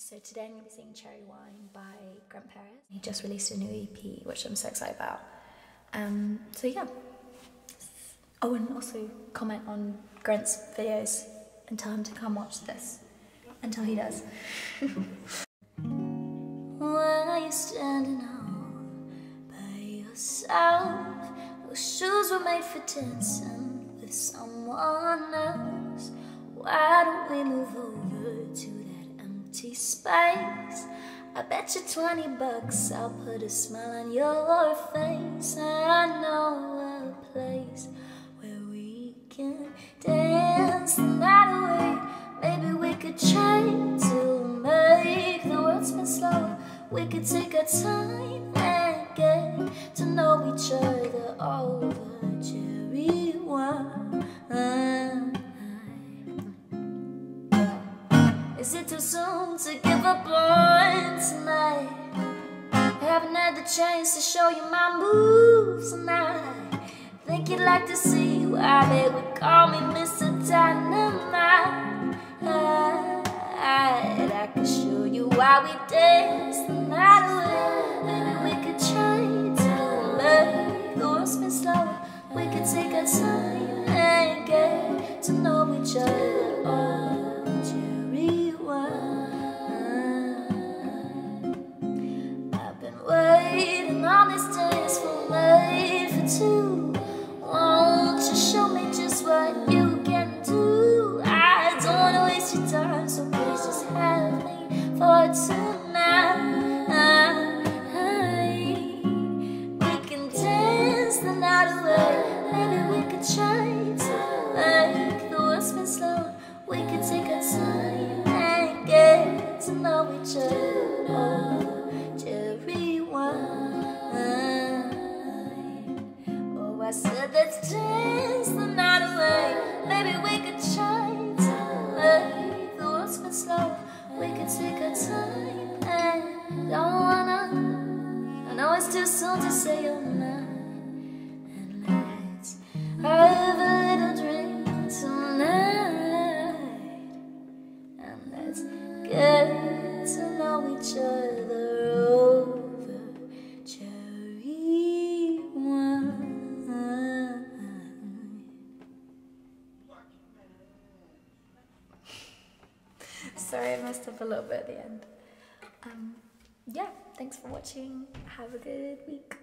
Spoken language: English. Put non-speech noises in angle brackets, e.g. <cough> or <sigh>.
So today I'm going to be singing Cherry Wine by Grent Perez. He just released a new EP, which I'm so excited about. Um, so yeah. Oh, and also comment on Grent's videos and tell him to come watch this until he does. <laughs> Why are you standing home by yourself? Those shoes were made for dancing with someone else. Why don't we move over to that empty space? I bet you 20 bucks I'll put a smile on your face. I know a place where we can dance the night away. Maybe we could try to make the world spin slow. We could take our time and get to know each other over Is it too soon to give up on tonight? Haven't had the chance to show you my moves tonight. Think you'd like to see why they would call me Mr. Dynamite? I, I can show you why we dance the night away. Maybe we could try to make the world spin slow. We could take our time and get to know each other. Late soon to say you're mine. And let's have a little drink tonight. And let's get to know each other over cherry wine. <laughs> Sorry, I messed up a little bit at the end. Um, yeah, thanks for watching. Have a good week.